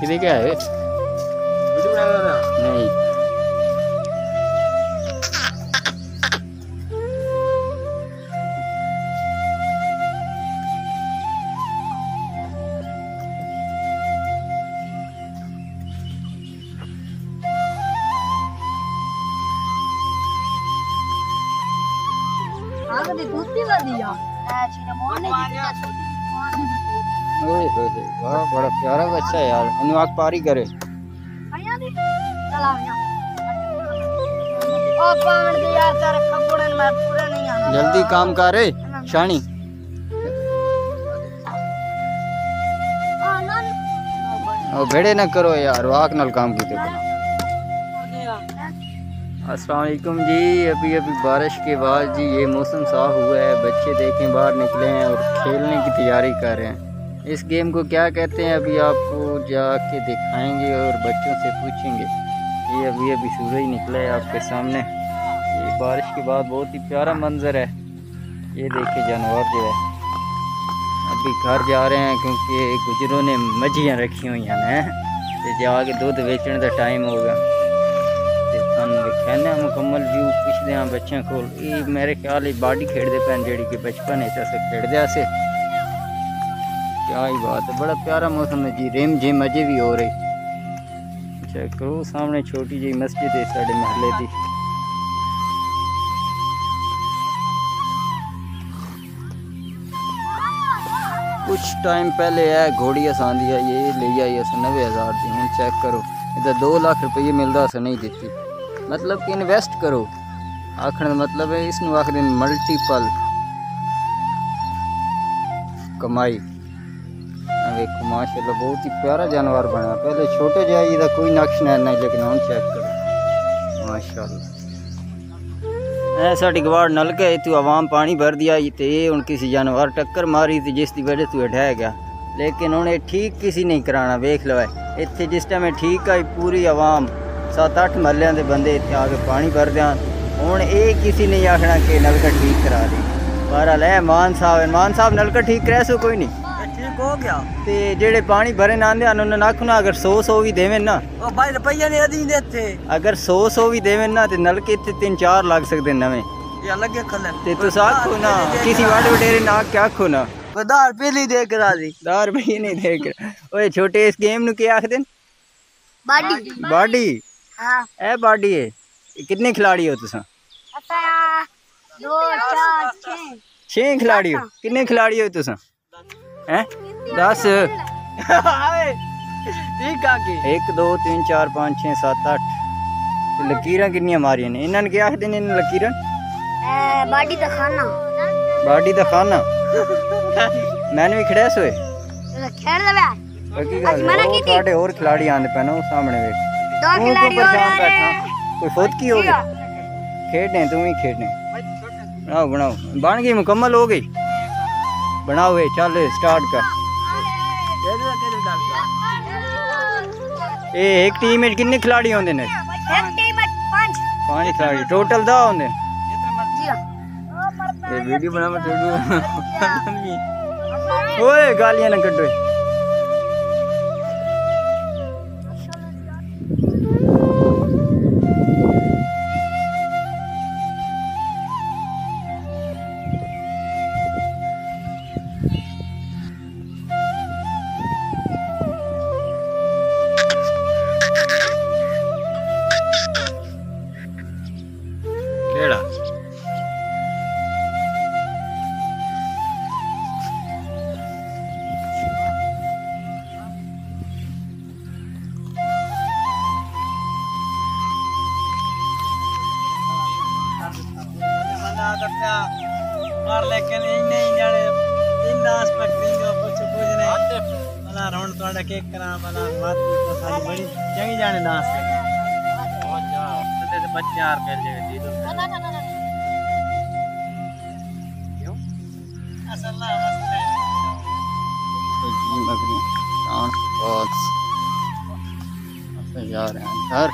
किती काय आहे नाही आगे दूसरी वाली यार मैं छी ना मोने की बड़ा प्यारा बच्चा यार। अनुवाग पारी करे। जल्दी काम करे शानी। और भेड़े ना करो यार वाक नल काम की असलकुम जी अभी अभी बारिश के बाद जी ये मौसम साफ़ हुआ है बच्चे देखें बाहर निकले हैं और खेलने की तैयारी कर रहे हैं। इस गेम को क्या कहते हैं, अभी आपको जाके दिखाएँगे और बच्चों से पूछेंगे। ये अभी अभी सूरज निकला है आपके सामने। ये बारिश के बाद बहुत ही प्यारा मंजर है। ये देखिए जानवर जो है। अभी घर जा रहे हैं क्योंकि गुजरों ने मझियाँ रखी हुई हैं तो जाके दुध बेचने का टाइम होगा कहने मुकम्मल व्यू पुछते हैं बच्चों को। मेरे ख्याल बाडी खेड़ते पैन जी कि बचपन इस खेड़ते अस क्या ही बात है। बड़ा प्यारा मौसम है जी। रिम जिम अजे भी हो रही। चेक करो सामने छोटी जी मस्जिद है साढ़े महल्ले की कुछ टाइम पहले है घोड़ी आसान दी है ये ले आई अस नवे हज़ार दी। हूँ चेक करो। इधर दो लाख रुपये मिलता अस नहीं देती मतलब कि इन्वेस्ट करो। आखने का मतलब है, इसनों आखते मल्टीपल कमाई। देखो माशा तो बहुत ही प्यारा जानवर बना। पहले छोटे जाए का कोई नक्श नहीं नहीं, लेकिन हम चेक करो। माशाल्लाह। ऐ साड़ी गवार नलके तू आवाम पानी भर दिया आई तो ये हूँ किसी जानवर टक्कर मारी थी, जिसकी वजह तू ढह गया। लेकिन उन्हें ठीक किसी नहीं कराना, वेख लो इतने जिस टाइम ठीक आई, पूरी आवाम सत अठ महल के बंद इतने आके पानी भर देन हूँ ये किसी नहीं आखना कि नलका ठीक करा दी। बहरहाल है मान साहब मान साहब नलका ठीक करा सो कोई नहीं। ਨਲਕਾ ਠੀਕ ਕਰਾ ਸੋ ਕੋਈ ਨਹੀਂ ਠੀਕ ਹੋ ਗਿਆ ਤੇ ਜਿਹੜੇ ਪਾਣੀ ਭਰੇ ਨਾ ਆਂਦੇ ਹਨ ਉਹਨਾਂ ਨਾਖੂ ਨਾ ਅਗਰ 100 100 ਵੀ ਦੇਵੇਂ ਨਾ ਉਹ ਬਾਈ ਰੁਪਈਆ ਨੇ ਅਦੀ ਦਿੱਤੇ ਅਗਰ 100 100 ਵੀ ਦੇਵੇਂ ਨਾ ਤੇ ਨਲਕੇ ਇੱਥੇ 3 4 ਲੱਗ ਸਕਦੇ ਨਵੇਂ ਇਹ ਲੱਗੇ ਖੱਲਣ ਤੇ ਤੁਸੀਂ ਆਖੋ ਨਾ ਕਿਸੇ ਵੱਡ ਵਡੇਰੇ ਨਾ ਕਿ ਆਖੋ ਨਾ ਬਦਾਰ ਪੀਲੀ ਦੇ ਕਰਾ ਦੀ 10 ਰੁਪਏ ਨਹੀਂ ਦੇ ਕੇ ਓਏ ਛੋਟੇ ਇਸ ਗੇਮ ਨੂੰ ਕੀ ਆਖਦੇ ਨੇ ਬਾਡੀ ਬਾਡੀ ਹਾਂ ਇਹ ਬਾਡੀ ਹੈ ਇਹ ਕਿੰਨੇ ਖਿਲਾੜੀ ਹੋ ਤੁਸੀਂ ਅਸਾਂ 2 4 6 6 ਖਿਲਾੜੀ ਹੋ ਕਿੰਨੇ ਖਿਲਾੜੀ दस। एक दो तीन चार पाँच छः सत्त अठ लकीर कि मारिया ने? इन्होंने क्या आखते ने लकीर? बाडी का खाना। मैंने भी खड़े सोए। और खिलाड़ी आने पैना सामने तू कोई खेडने ही खेडने बनाओ बनाओ। बन गई मुकम्मल हो गई। बनाओ चल स्टार्ट कर। ए एक टीम में कितने खिलाड़ी होंगे ने? एक टीम पाँच। पाँच खिलाड़ी टोटल 10 होंगे? हाँ। ये वीडियो बना मत वीडियो ओए गालियाँ ना कटो दफ्या पर लेकिन इन्ने ही जाने इन्ना आस्पेक्ट नहीं जो कुछ कुछ नहीं। हाँ, भला रोन तोड़ा केक करा भला बात तो सारी बड़ी। चंगी जाने डांस कर बहुत जा बच्चे से बच्चे यार मिल जाए जी तो क्यों असल ना असल तो जी लग रही डांस बहुत। यार हैं घर